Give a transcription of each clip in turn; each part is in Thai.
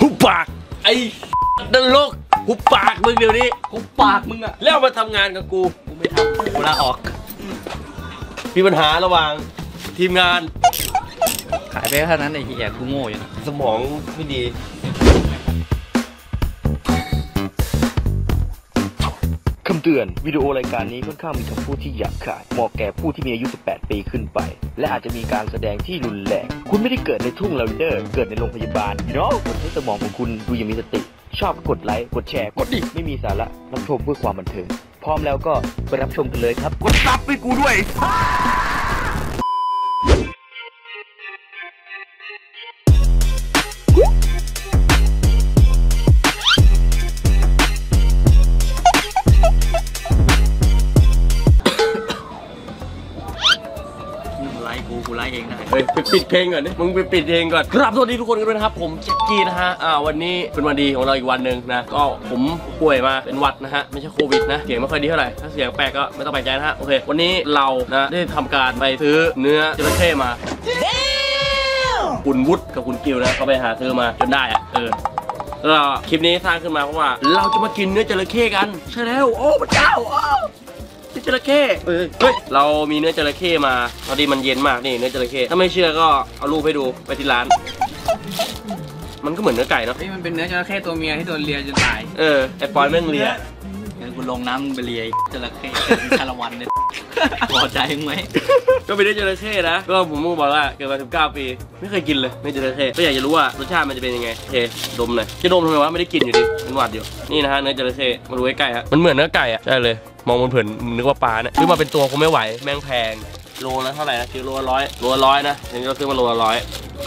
หุบปาก ไอ้นรกหุบปากมึงเดี๋ยวนี้กูปากมึงอะแล้วมาทำงานกับกูกูไม่ทำกูลาออก มีปัญหาระหว่างทีมงานขายไปแค่นั้นไอ้เหี้ยกูโง่อยู่นะ สมองไม่ดีคำเตือนวิดีโอรายการนี้ค่อนข้างมีคำพูดที่หยาบคายเหมาะแก่ผู้ที่มีอายุ 18 ปีขึ้นไป และอาจจะมีการแสดงที่รุนแรง คุณไม่ได้เกิดในทุ่งลาเวนเดอร์ เกิดในโรงพยาบาลเนาะคนให้สมองของคุณดูยังมีสติ ชอบกดไลค์ กดแชร์ กดดิ ไม่มีสาระรับชมเพื่อความบันเทิง พร้อมแล้วก็ไปรับชมกันเลยครับ กดซับให้กูด้วย เพลงก่อนดิมึงไปปิดเพลงก่อนครับสวัสดีทุกคนกันด้วยนะครับ ผมแจ็คกี้นะฮะอ่าวันนี้เป็นวันดีของเราอีกวันหนึ่งนะก็ผมป่วยมาเป็นหวัดนะฮะไม่ใช่โควิดนะเสียงไม่ค่อยดีเท่าไหร่ถ้าเสียงแปลกก็ไม่ต้องแปลกใจนะฮะโอเควันนี้เรานะได้ทำการไปซื้อเนื้อจระเข้มาคุณวุฒิกับคุณกิวนะเขาไปหาซื้อมาจนได้อะเออแล้วคลิปนี้สร้างขึ้นมาเพราะว่า เราจะมากินเนื้อจระเข้กัน ใช่แล้ว โอ้พระเจ้าอ้าว นื้อจระเข้เอ้ยเฮ้ยเรามีเนื้อจระเข้มาพอดีมันเย็นมากนี่เนื้อจระเข้ถ้าไม่เชื่อก็เอารูปให้ดูไปที่ร้าน มันก็เหมือนเนื้อไก่เนาะนี่มันเป็นเนื้อจระเข้ตัวเมียที่โดนเลียจนตาย เออไอปอยแม่งเลียเดี๋ย กูลงน้ำมึงไปเลียไอ้จระเข้เป็นคารวันเนี่ยพอใจมึงไหมก็เป็นเนื้อจระเข้นะก็ผมบอกว่าเกิดมา19ปี ไม่เคยกินเลยเนื้อจระเข้ก็อยากจะรู้ว่ารสชาติมันจะเป็นยังไงโอเคดมหน่อยจะดมทำไมวะไม่ได้กินอยู่ดิเป็นหวัดอยู่นี่นะฮะเนื้อจระเข้มาดูใกล้ๆฮะมันเหมือนเนื้อไก่อะใช่เลย มองบนเผินนึกว่าปลาเนี่ยซื้อมาเป็นตัวคงไม่ไหวแม่งแพง โลละเท่าไหร่นะกิโลละร้อยโลละร้อยนะอันนี้เราซื้อมาโลละร้อย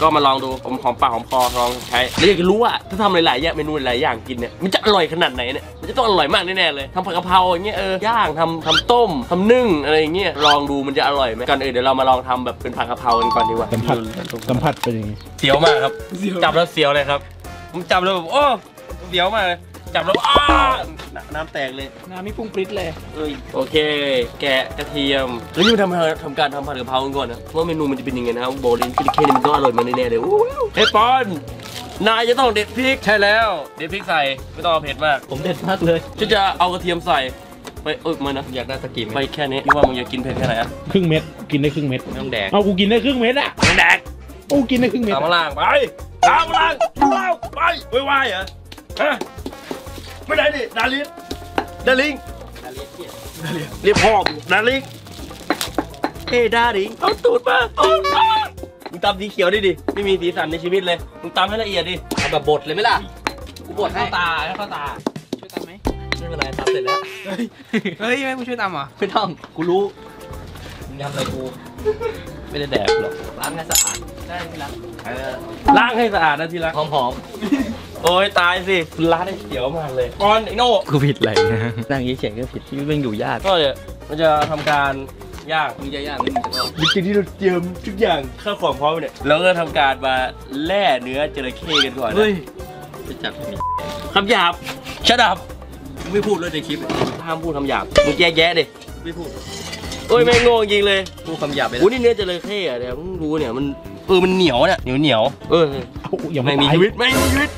ก็มาลองดูผมหอมปากหอมคอลองใช้แล้วอยากจะรู้ว่าถ้าทำหลายๆอย่างเมนูหลายๆอย่างกินเนี่ยมันจะอร่อยขนาดไหนเนี่ยมันจะต้องอร่อยมากแน่ๆเลยทำผัดกะเพราอย่างเงี้ยเออย่างทำทำต้มทำนึ่งอะไรอย่างเงี้ยลองดูมันจะอร่อยไหมก่อนอื่นเดี๋ยวเรามาลองทำแบบเป็นผัดกะเพรากันก่อนดีกว่าสัมผัสสัมผัสเป็นยังไงเสียวมากครับจับแล้วเสียวเลยครับผมจับแล้วแบบโอ้เสียวมากเลย จับแล้วอ้าน้ำแตกเลย น้ำมีพุ่งปริ๊ดเลย เอ้ยโอเค แกะกระเทียมแล้วนี่มันทำทำการทำผัดกะเพรากันก่อนนะว่าเมนูมันจะเป็นยังไงนะครับโบลินกินเคนี่มันก็อร่อยมาแน่ๆเลยอู้หูเฮ้ยปอนนายจะต้องเด็ดพริกใช่แล้ว เด็ดพริกใส่ไม่ต้องเอาเผ็ดมากผมเด็ดมากเลยฉันจะเอากระเทียมใส่ไปเอ้ยไมานะอยากได้สกกี่ไหมไปแค่นี้พี่ว่ามึงอยากกินเผ็ดแค่ไหนอะครึ่งเม็ดกินได้ครึ่งเม็ดไม่ต้องแดกเอากูกินได้ครึ่งเม็ดอะมึงแดกโอ้กูกินได้ครึ่งเม็ดตามอะมาล่างไปตามมาล่างตามไปไว้ไว้เหรอฮะ ไม่ได้ดิดาลินดาลิงเรียกพ่อมึงดาลิงเฮ้ยดาลิงเอาตูดมาเอาตูดมึงตำสีเขียวดิดิไม่มีสีสันในชีวิตเลยมึงตำให้ละเอียดดิเอาแบบบดเลยไหมล่ะกูบดให้เข้าตาแล้วเข้าตาช่วยตามไหมไม่เป็นไรทำเสร็จแล้วเฮ้ยไม่กูช่วยตามเหรอไม่ต้องกูรู้มึงทำอะไรกูไม่ได้แดกหรอกล้างให้สะอาดได้ทีหลังเออล้างให้สะอาดนะทีละหอม โอ้ยตายสิคุณล้างได้เขียวมากเลยก่อนไอโน่ๆกูผิดอะไรนะนั่งเฉยๆก็ผิดที่แม่งอยู่ยากก็จะมันจะทำการย่างมึงจะยากหรือมึงจะรอดวิธีที่เราเตรียมทุกอย่างข้าวของพร้อมเนี่ยเราก็ทำการมาแล่เนื้อจระเข้กันก่อนนะเฮ้ยจะจับมีคำหยาบชะดับมึงไม่พูดเลยในคลิปห้ามพูดคำหยาบมึงแยกแยะดิไม่พูดโอ้ยไม่งงจริงเลยพูดคำหยาบไปอู้นี่เนื้อจระเข้อะเนี่ยมึงรู้เนี่ยมันเออมันเหนียวเนี่ยเหนียวเหนียวเออเอาอย่าไม่ไม่มีตายชีวิตไม่มีชีวิต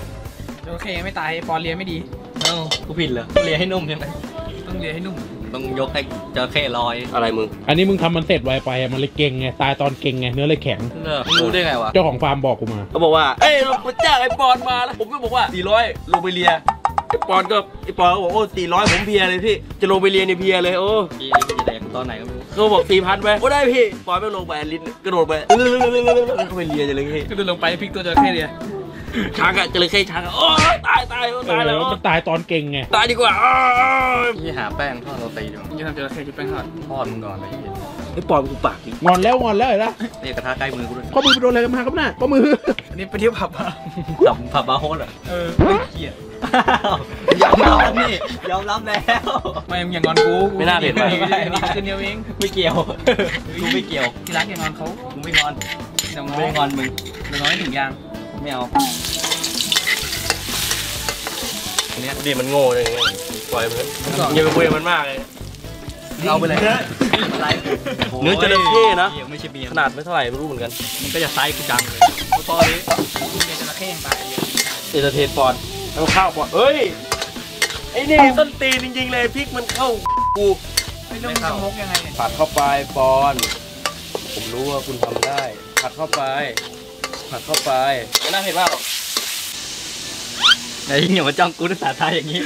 จระเข้ยังไม่ตายปอนเลียไม่ดี เอ้ากูผิดเหรอเลียให้นุ่มใช่ไหมต้องเลียให้นุ่ม ต้องยกให้จระเข้ลอยอะไรมึงอันนี้มึงทำมันเสร็จไวไปอะมันเลยเก่งไง ตายตอนเก่งไง เนื้อเลยแข็ง เนอะมึงรู้ได้ไงวะ เจ้าของฟาร์มบอกกูมา เขาบอกว่า เอ้ยเราจ้างไอ้ปอนมาแล้ว ผมก็บอกว่า 400 ลงไปเลียไอ้ปอนก็ไอ้ปอนก็บอกโอ้400 ผมเพลียเลยพี่ จะลงไปเลียในเพลียเลยโอ้พี่จะแดกตอนไหนก็ไม่รู้เขาบอกสี่พันไปโอ้ได้พี่ ปอยไม่ลงไปลิ้นกระโดดไปเออเขาไปเลียจระเข้ก็เดินลงไปพลิกตัวจระเข้เลีย ช้างอะจระเข้ช้างอะโอ้ตายตายโอ้เอตายแล้วอมันตายตอนเก่งไงตายดีกว่าอ้าวพี่หาแป้งทอดโรตีดีกว่ามึงจะทำจระเข้ชุบแป้งทอดทอดมึงก่อนไปพี่ไอ้ปอยกูปากดิงอนแล้วงอนแล้วเห็นปะนี่กระทะใกล้มือกูด้วยข้อมือไปโดนอะไรกันมาครับน่ะข้อมืออันนี้ไปเที่ยวผับมาผับผับบาร์โฮสเหรอเออเกลียดยอมรับนี่ยอมรับแล้วไม่มึงอย่างงอนกูกูดีขึ้นเดียวเองไม่เกี่ยวกูไม่เกี่ยวที่รักอย่างงอนเขากูไม่งอนเดี๋ยวกูงอไม่งอนมึงเดี๋ยวงอนให้ถึงยาง ไม่เอาดีมันโง่เลยปล่อยมันอย่าไปคุยกับมันมากเลย เอาไปเลยอะไรเนื้อจระเข้นะ ยังไม่ใช่เมียขนาดไม่เท่าไหร่ไม่รู้เหมือนกัน มันก็จะไซส์กูจังเลยตอนนี้มึงจะจระเข้ยังตายเยอะเอเตอร์เทนปอนทำข้าวปอนเฮ้ยไอ้นี่ต้นตีนจริงๆเลยพริกมันเข้ากูไอ้เรื่องจะมกยังไงเนี่ยผัดเข้าไปปอน ผมรู้ว่าคุณทำได้ผัดเข้าไป ผัดเข้าไปไม่น่าเผ็ดมากหรอกไอ้เหี้ยมาจ้องกูด้วยสาไทยอย่างนี้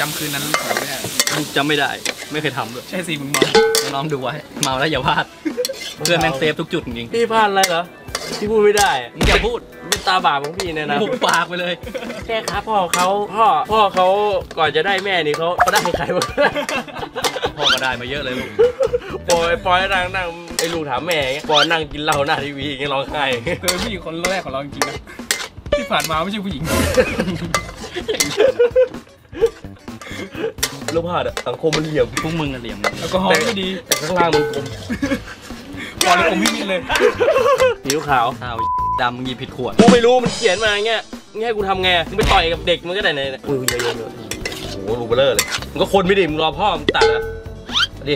จำคืนนั้นรู้สึกไม่ได้กูจำไม่ได้ ไม่เคยทำด้วยใช่สิมึงมองน้องๆดูไว้เมาแล้วอย่าพลาด เพื่อนแม่งเซฟทุกจุดจริงพี่พลาดอะไรเหรอที่พูดไม่ได้ๆมึงอย่าพูดเป็นตาบาปของพี่เนี่ยนะหุบปากไปเลยแค่ครับพ่อเขาพ่อพ่อเขาก่อนจะได้แม่นี่เขาเขาได้ใครมา พ่อก็ได้มาเยอะเลยลูกปอยปอยนั่งนั่งไอ้ลูกถามแม่ไงปอยนั่งกินเหล้าหน้าทีวีอย่างเงี้ยร้องไห้เธอผู้หญิงคนแรกของเราจริงๆนะที่ผ่านมาไม่ใช่ผู้หญิงลูกพลาดอะสังคมมันเหลี่ยมพวกมึงอะเหลี่ยมเลยแอลกอฮอล์ไม่ดีแต่ข้างล่างมันกลมพอเลยผมไม่มีเลยผิวขาวข้าวดำมึงหยิบผิดขวดกูไม่รู้มันเขียนมาอย่างเงี้ยมึงให้กูทำไงมึงไปต่อยกับเด็กมันก็ได้ไหนอุ้ยเยอะเยอะเยอะโอ้โหรูเบลเลอร์เลยมึงก็คนไม่ดิมึงรอพ่อมึงตัดอะเอา ดิ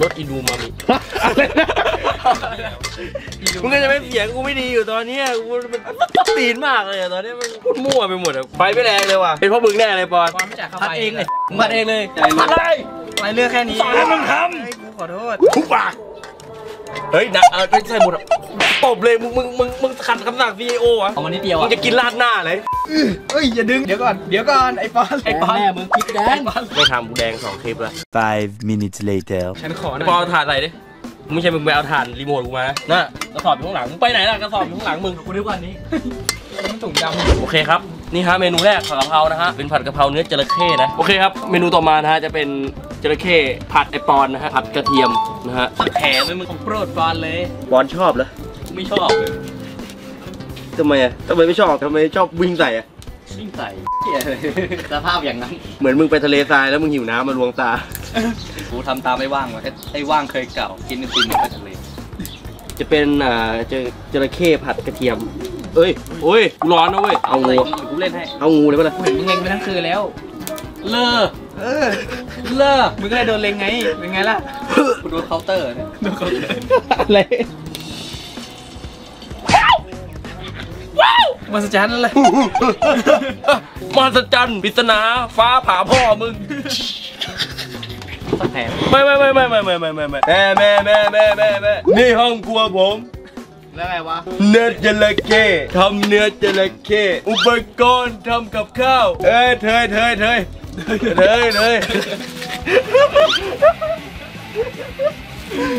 รถอีดูมามิมึงก็จะไม่เสียงกูไม่ดีอยู่ตอนเนี้ยกูมันตีนมากเลยอะตอนเนี้ยมันพูดมั่วไปหมดอะไฟไม่แรงเลยว่ะเป็นเพราะมึงแน่เลยปอนความไม่จ่ายค่าพัดไฟเองเลยมึงพัดเองเลยอะไรไปเลือกแค่นี้สอนให้มึงทไอ้กูขอโทษำทุกปากเฮ้ยนะเออไม่ใช่หมดอะ ตบเลยมึงมึงมึงมึงขัดคำสั่งซีโอวะเอามานิดเดียวมึอะงจะกินราดหน้าเลยเอ้ยอย่าดึงเดี๋ยวก่อนเดี๋ยวก่อนไอ้ปอนไอ้ปอนแม่มึงคิดแดงไม่ทำกูแดงสองคลิปแล้ว Five minutes later ฉันขอหไอ้น่ปออยเอาถ่านอะไรดิมึงไม่ใช่มึงไปเอาถ่านรีโมทกูมาน่ะกระสอบอยู่ข้างหลังมึงไปไหนล่ะกระสอบอยู่ข้างหลังมึง กูนึกว่านี้ มันถุงดำโอเคครับ นี่ฮะเมนูแรกผัดกะเพรานะฮะเป็นผัดกะเพราเนื้อจระเข้นะโอเคครับ เมนูต่อมานะฮะจะเป็น จระเข้ผัดไอปอนนะฮะผัดกระเทียมนะฮะแถมเลยมึงของโปรดปอนเลยปอนชอบเหรอไม่ชอบเลยทำไมอะทำไมไม่ชอบทำไมชอบวิ่งใส่อะยิ่งใส่เหี้ยเลยสภาพอย่างนั้น เหมือนมึงไปทะเลทรายแล้วมึงหิวน้ำมาลวงตากูทำตามไม่ว่างว่ะไอ้ไอ้ว่างเคยเก่ากินไอติมไปทะเลจะเป็นอ่าจจระเข้ผัดกระเทียม เอ้ยโอ้ยกูร้อนนะเว้ยเอาอะไรงูกูเล่นให้เอางูเลยปะล่ะกูเห็นมึงเล็งไปทั้งคืนแล้ว เลอ เออเลิกมึงก็เลยโดนเล็งไง เป็นไงล่ะกูโดนเคาน์เตอร์เนี่ยอะไรมหัศจรรย์เลยมหัศจรรย์ปริศนาฟ้าผ่าพ่อมึงสักแถมไม่ไม่ไม่ไม่ไม่ไม่ไม่ไม่ไม่แม่แม่แม่แม่แม่แม่นี่ห้องครัวผมแล้วไงวะเนื้อจระเข้ทำเนื้อจระเข้อุปกรณ์ทำกับข้าว เอ้ยเทยเทยเทย เทยเทย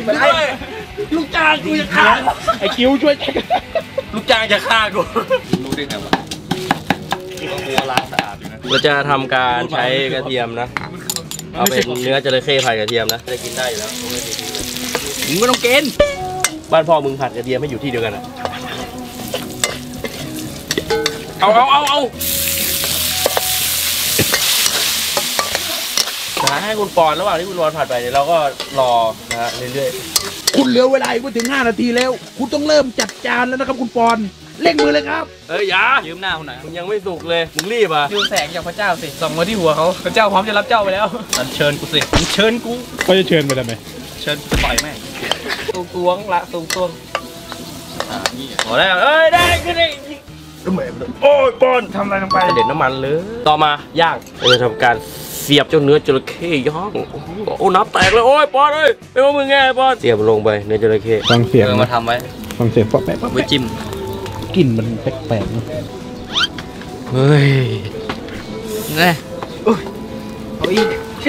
ไปลูกจ้างกูจะฆ่าไอคิวช่วยแจ็คลูกจ้างจะฆ่ากูรู้ได้ไงวะกูก็กลัวล้างสะอาดอยู่นะเราจะทำการใช้กระเทียมนะ เอาเป็นเนื้อจระเข้ผัดกระเทียมนะจะกินได้อยู่แล้วมึงไม่ต้องกินบ้านพ่อมึงผัดกระเทียมให้อยู่ที่เดียวกันอะเอาเอาเอาเอา นะให้คุณปอนระหว่างที่คุณปอนผัดไปเดี๋ยวเราก็รอนะฮะเรื่อยคุณเหลือเวลาอีกไม่ถึง 5 นาทีแล้ว คุณต้องเริ่มจัดจานแล้วนะครับ คุณปอนเร่งมือเลยครับ ๆเอ้ยอยายืมหน้าคนหน่อยมึงยังไม่สุกเลยมึงรีบอะดูแสงจากพระเจ้าสิส่องมาที่หัวเขาพระเจ้าพร้อมจะรับเจ้าไปแล้วอันเชิญกูสิอันเชิญกูก็จะเชิญไปทำไมเชิญกูต่อยแม่งตูตวงละตูตวงอ่านี่หมดแล้วเอ้ยได้ขึ้นได้โอ้ยปอนทำอะไรลงไปเด็ดน้ำมันเลย ต่อมาย่างเราจะทำการเสียบเจ้าเนื้อจระเข้ย่างโอ้โหโอ้น้ำแตกเลยโอ้ยปอนเอ้ยเป็นว่ามึงไงปอนเสียบลงไปเนื้อจระเข้ฟังเสียงเออมานะทำไว้ฟังเสียงป๊อปแป๊ะป๊อปไว้แป๊ะจิ้มกลิ่นมันแปลกๆนะเฮ้ยนี่เอาอีก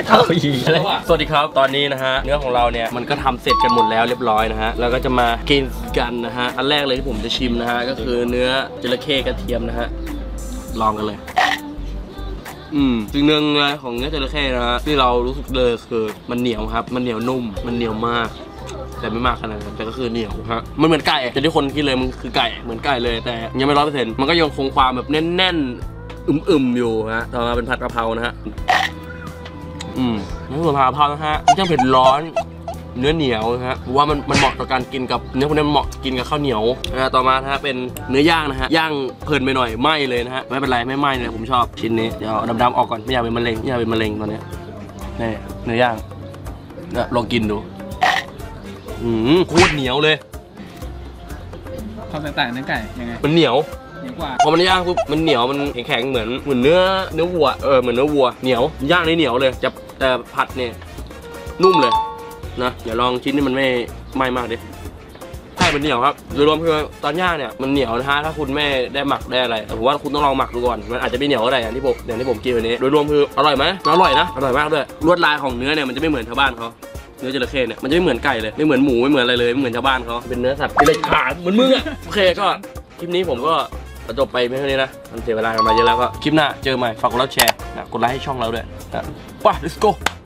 เอาอีกอะไรสวัสดีครับตอนนี้นะฮะเนื้อของเราเนี่ยมันก็ทำเสร็จกันหมดแล้วเรียบร้อยนะฮะแล้วก็จะมากินกันนะฮะอันแรกเลยที่ผมจะชิมนะฮะก็คือเนื้อจระเข้กระเทียมนะฮะลองกันเลย อืมสิ่งหนึ่งเลยของเนื้อจระเข้นะฮะที่เรารู้สึกเลยคือมันเหนียวครับ มันเหนียวนุ่ม มันเหนียวมาก แต่ไม่มากขนาดนั้นแต่ก็คือเหนียวฮะมันเหมือนไก่แต่ที่คนคิดเลยมันคือไก่เหมือนไก่เลยแต่ยังไม่ร้อยเปอร์เซ็นต์มันก็ยังคงความแบบแน่นๆอึมๆอยู่ฮะต่อมาเป็นผัดกะเพรานะฮะอืมนี่คือผัดกะเพรานะฮะมันจะเผ็ดร้อน เนื้อเหนียวนะฮะผมว่ามันมันเหมาะต่อการกินกับเนื้อพวกนี้มันเหมาะกินกับข้าวเหนียวนะฮะต่อมานะฮะเป็นเนื้อย่างนะฮะย่างเพลินไปหน่อยไหมเลยนะฮะไม่เป็นไรไม่ไหมเลยผมชอบชิ้นนี้เดี๋ยวเอาดำๆออกก่อนไม่อยากเป็นมะเร็งไม่อยากเป็นมะเร็งตอนเนี้ยนี่เนื้อย่างเนี่ยลองกินดูอืมโคตรเหนียวเลยความแตกต่างเนื้อไก่ยังไงมันเหนียวเหนียวกว่าพอมันย่างปุ๊บมันเหนียวมันแข็งๆเหมือนเหมือนเนื้อเนื้อวัวเออเหมือนเนื้อวัวเหนียวย่างนี่เหนียวเลยจะแต่ผัดเนี่ยนุ่มเลย นะเดี๋ยวลองชิ้นที่มันไม่ไหม้มากดิใช่มันเหนียวครับโดยรวมคือตอนย่างเนี่ยมันเหนียวนะฮะถ้าคุณไม่ได้หมักได้อะไรแต่ผมว่าคุณต้องลองหมักดูก่อนมันอาจจะไม่เหนียวก็ได้อย่างที่ผมอย่างที่ผมกินวันนี้โดยรวมคืออร่อยไหมอร่อยนะอร่อยมากด้วยลวดลายของเนื้อเนี่ยมันจะไม่เหมือนชาวบ้านเขาเนื้อจระเข้เนี่ยมันจะไม่เหมือนไก่เลยไม่เหมือนหมูไม่เหมือนอะไรเลยไม่เหมือนชาวบ้านเขาเป็นเนื้อสัตว์ที่เลยขาดเหมือนมึงอะโอเคก็คลิปนี้ผมก็จบไปไม่เท่านี้นะมันเสียเวลากันมาเยอะแล้วก็คลิปหน้าเจอใหม่ฝากกดไลค์แชร์นะกดไลค์ให้ช่องเราด้วยนะไป let's go Woo